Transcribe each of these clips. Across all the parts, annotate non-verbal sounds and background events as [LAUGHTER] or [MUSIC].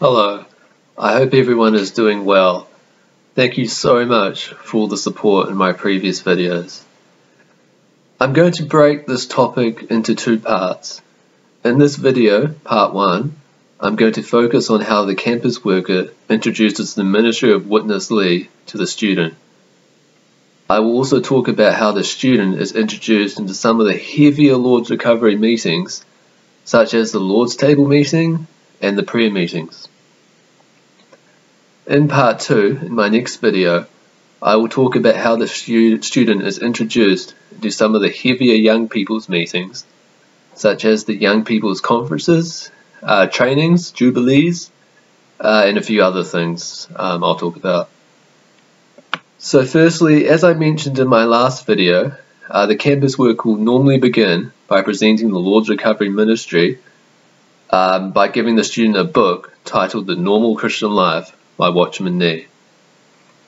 Hello, I hope everyone is doing well. Thank you so much for all the support in my previous videos. I'm going to break this topic into two parts. In this video, part 1, I'm going to focus on how the campus worker introduces the Ministry of Witness Lee to the student. I will also talk about how the student is introduced into some of the heavier Lord's Recovery meetings, such as the Lord's Table meeting and the prayer meetings. In part 2, in my next video, I will talk about how the student is introduced to some of the heavier young people's meetings, such as the young people's conferences, uh, trainings, jubilees, uh, and a few other things um, I'll talk about. So firstly, as I mentioned in my last video, uh, the campus work will normally begin by presenting the Lord's Recovery Ministry um, by giving the student a book titled The Normal Christian Life by Watchman Nee.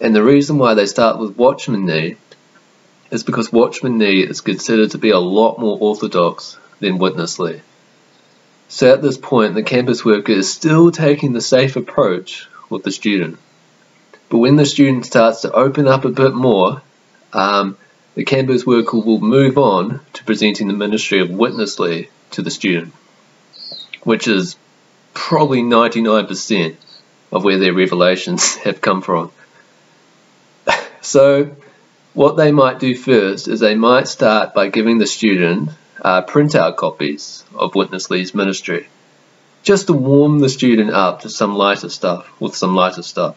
And the reason why they start with Watchman Nee is because Watchman Nee is considered to be a lot more orthodox than Witness Lee. So at this point, the campus worker is still taking the safe approach with the student. But when the student starts to open up a bit more, um, the campus worker will move on to presenting the ministry of Witness Lee to the student, which is probably 99% of where their revelations [LAUGHS] have come from. [LAUGHS] so what they might do first is they might start by giving the student uh, printout copies of Witness Lee's ministry, just to warm the student up to some lighter stuff, with some lighter stuff.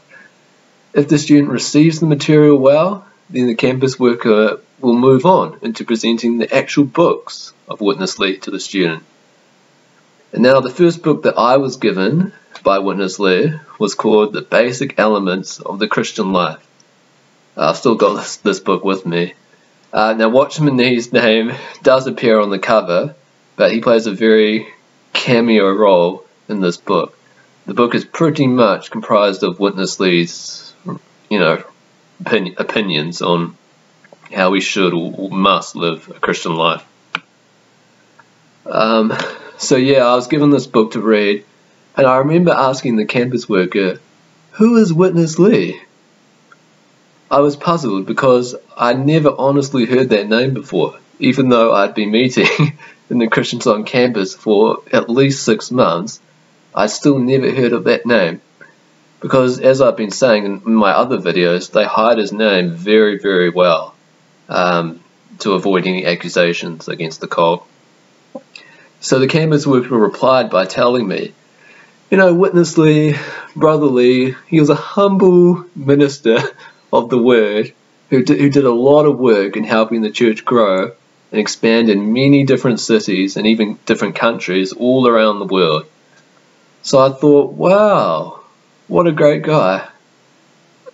If the student receives the material well, then the campus worker will move on into presenting the actual books of Witness Lee to the student. And now the first book that I was given by Witness Lee was called The Basic Elements of the Christian Life. I've still got this, this book with me. Uh, now Watchman Nee's name does appear on the cover, but he plays a very cameo role in this book. The book is pretty much comprised of Witness Lee's, you know, opinion, opinions on how we should or must live a Christian life. Um, so yeah, I was given this book to read, and I remember asking the campus worker, "Who is Witness Lee?" I was puzzled because I never honestly heard that name before, even though I'd been meeting [LAUGHS] in the Christians on campus for at least six months. I still never heard of that name. Because as I've been saying in my other videos, they hide his name very, very well um, to avoid any accusations against the cult. So the campus worker replied by telling me, you know, Witness Lee, Brother Lee, he was a humble minister of the word who did, who did a lot of work in helping the church grow and expand in many different cities and even different countries all around the world. So I thought, wow, what a great guy.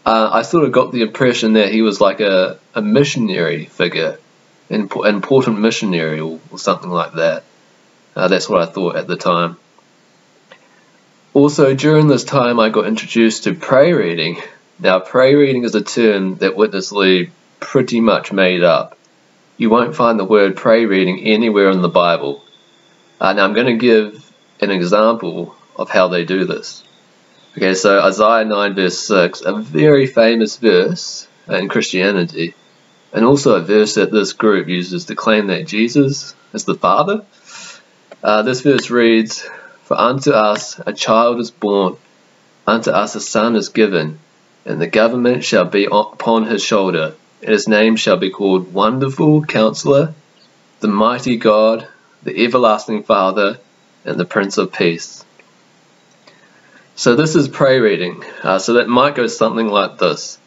Uh, I sort of got the impression that he was like a, a missionary figure, an important missionary or, or something like that. Uh, that's what I thought at the time. Also, during this time, I got introduced to prayer reading. Now, prayer reading is a term that Witness Lee pretty much made up. You won't find the word prayer reading anywhere in the Bible. Uh, now, I'm going to give an example of how they do this. Okay, so Isaiah 9 verse 6, a very famous verse in Christianity, and also a verse that this group uses to claim that Jesus is the Father. Uh, this verse reads, For unto us a child is born, unto us a son is given, and the government shall be upon his shoulder, and his name shall be called Wonderful Counselor, the Mighty God, the Everlasting Father, and the Prince of Peace. So this is prayer reading, uh, so that might go something like this.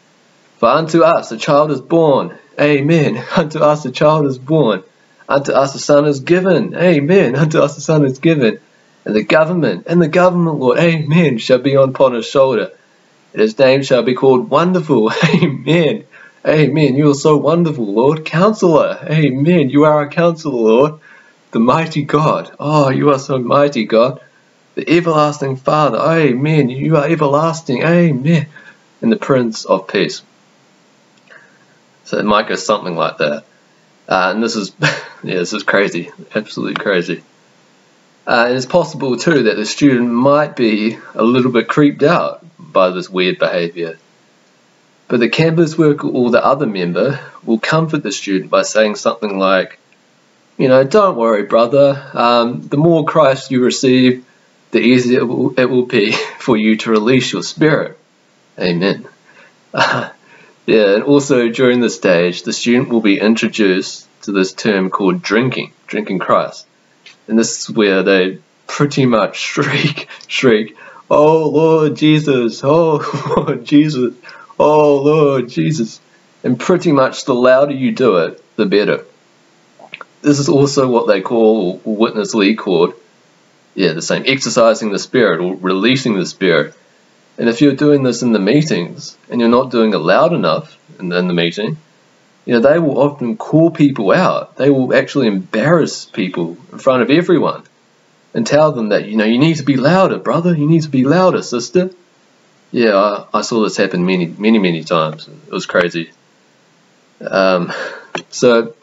For unto us a child is born, Amen. [LAUGHS] Unto us a child is born, unto us the son is given, Amen. [LAUGHS] Unto us the son is given, and the government, and the government, Lord, Amen, shall be upon his shoulder and his name shall be called Wonderful. [LAUGHS] Amen. Amen. You are so wonderful, Lord. Counselor. Amen. You are a counselor, Lord. The mighty God. Oh, you are so mighty, God. The everlasting Father. Amen. You are everlasting. Amen. And the Prince of Peace. So it might go something like that. Uh, and this is, [LAUGHS] yeah, this is crazy. Absolutely crazy. Uh, and it's possible too that the student might be a little bit creeped out by this weird behavior. But the campus worker or the other member will comfort the student by saying something like, you know, don't worry, brother. Um, the more Christ you receive, the easier it will, it will be [LAUGHS] for you to release your spirit. Amen. [LAUGHS] Uh, yeah, and also during this stage, the student will be introduced to this term called drinking, drinking Christ. And this is where they pretty much [LAUGHS] shriek, shriek, Oh Lord Jesus, oh [LAUGHS] Lord Jesus, oh Lord Jesus. And pretty much the louder you do it, the better. This is also what they call, Witness Lee called, yeah, the same, exercising the spirit or releasing the spirit. And if you're doing this in the meetings and you're not doing it loud enough in the, in the meeting, you know, they will often call people out. They will actually embarrass people in front of everyone and tell them that, you know, you need to be louder, brother. You need to be louder, sister. Yeah, I, I saw this happen many, many, many times. It was crazy. Um, [LAUGHS] so,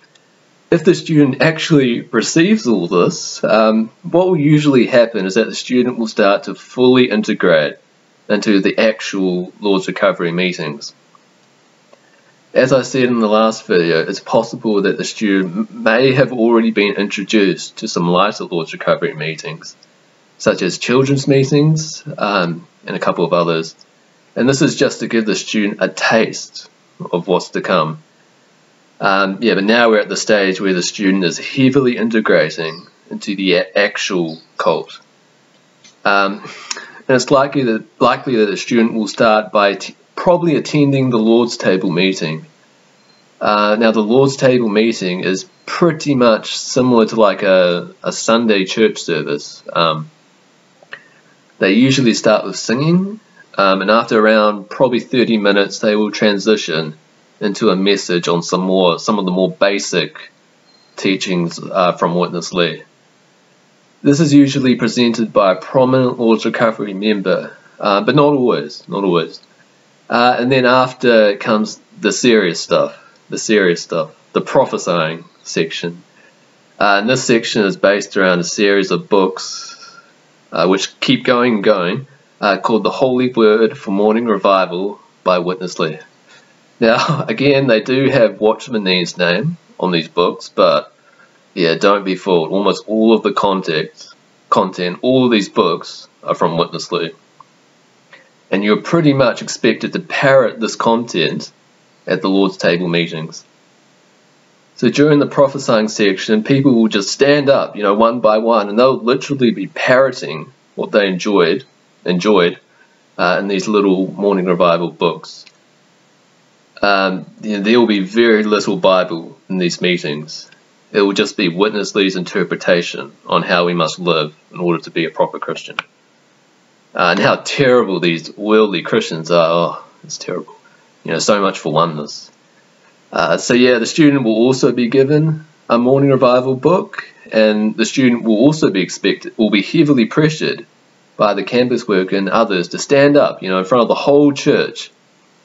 if the student actually receives all this, um, what will usually happen is that the student will start to fully integrate into the actual Lord's Recovery meetings. As I said in the last video, it's possible that the student may have already been introduced to some lighter Lord's Recovery meetings, such as children's meetings um, and a couple of others. And this is just to give the student a taste of what's to come. Um, yeah, but now we're at the stage where the student is heavily integrating into the actual cult. Um, and it's likely that likely that the student will start by probably attending the Lord's Table meeting. Uh, now, the Lord's Table meeting is pretty much similar to like a, a Sunday church service. Um, they usually start with singing, um, and after around probably 30 minutes, they will transition into a message on some more some of the more basic teachings uh, from Witness Lee. This is usually presented by a prominent Lord's Recovery member, uh, but not always, not always. Uh, and then after comes the serious stuff, the serious stuff, the prophesying section. Uh, and this section is based around a series of books uh, which keep going and going, uh, called The Holy Word for Morning Revival by Witness Lee. Now, [LAUGHS] again, they do have Watchman Nee's name on these books, but yeah, don't be fooled. Almost all of the content, content, all of these books are from Witness Lee and you're pretty much expected to parrot this content at the Lord's table meetings. So during the prophesying section, people will just stand up, you know, one by one, and they'll literally be parroting what they enjoyed, enjoyed uh, in these little morning revival books. Um, you know, there will be very little Bible in these meetings. It will just be Witness Lee's interpretation on how we must live in order to be a proper Christian uh, and how terrible these worldly Christians are. Oh, it's terrible. You know, so much for oneness. Uh, so yeah, the student will also be given a morning revival book, and the student will also be expected, will be heavily pressured by the campus worker and others to stand up, you know, in front of the whole church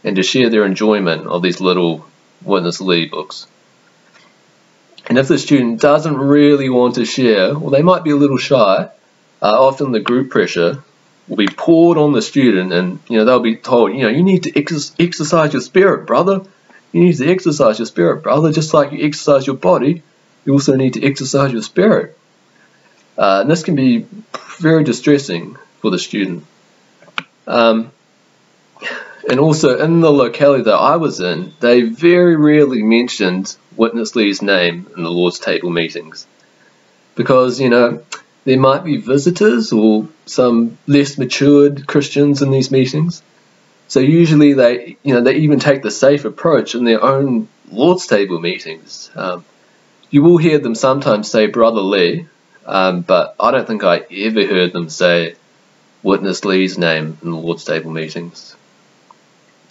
and to share their enjoyment of these little Witness Lee books. And if the student doesn't really want to share, or they might be a little shy, uh, often the group pressure will be poured on the student and you know they'll be told you know you need to ex exercise your spirit brother. You need to exercise your spirit brother. Just like you exercise your body you also need to exercise your spirit. Uh, and this can be very distressing for the student. Um, and also in the locality that I was in they very rarely mentioned Witness Lee's name in the Lord's table meetings because you know there might be visitors or some less matured Christians in these meetings. So usually they, you know, they even take the safe approach in their own Lord's table meetings. Um, you will hear them sometimes say Brother Lee, um, but I don't think I ever heard them say Witness Lee's name in the Lord's table meetings.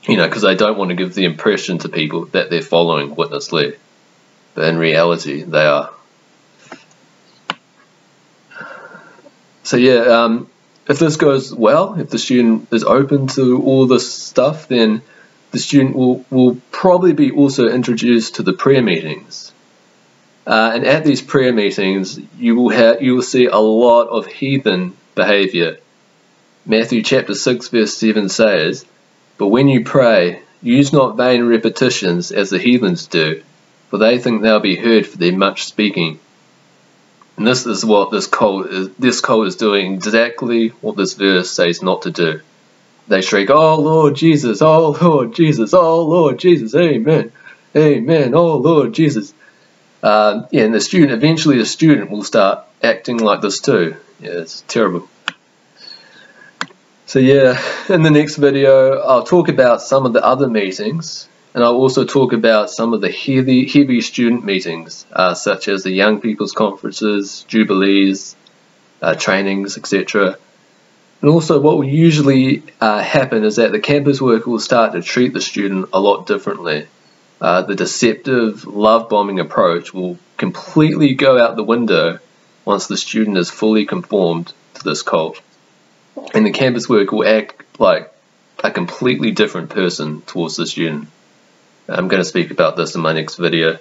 You know, because they don't want to give the impression to people that they're following Witness Lee. But in reality, they are. So yeah, um, if this goes well, if the student is open to all this stuff, then the student will, will probably be also introduced to the prayer meetings. Uh, and at these prayer meetings, you will have you will see a lot of heathen behavior. Matthew chapter 6 verse 7 says, But when you pray, use not vain repetitions as the heathens do, for they think they'll be heard for their much speaking. And this is what this cult is, this cult is doing exactly what this verse says not to do. They shriek, Oh Lord Jesus, oh Lord Jesus, oh Lord Jesus, Amen, Amen, oh Lord Jesus. Uh, yeah, and the student, eventually the student will start acting like this too. Yeah, it's terrible. So yeah, [LAUGHS] in the next video, I'll talk about some of the other meetings, and I'll also talk about some of the heavy, heavy student meetings, uh, such as the Young People's Conferences, Jubilees, uh, trainings, etc. And also what will usually uh, happen is that the campus worker will start to treat the student a lot differently. Uh, the deceptive love bombing approach will completely go out the window once the student is fully conformed to this cult. And the campus work will act like a completely different person towards the student. I'm going to speak about this in my next video.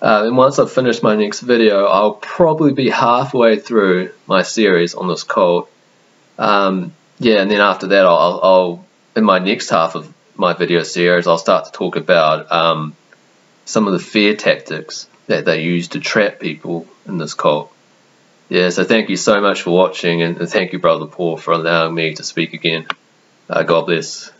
Uh, and once I've finished my next video, I'll probably be halfway through my series on this cult um, yeah, and then after that, I'll, I'll, in my next half of my video series, I'll start to talk about um, some of the fear tactics that they use to trap people in this cult. Yeah, so thank you so much for watching, and, thank you, Brother Paul, for allowing me to speak again. Uh, God bless.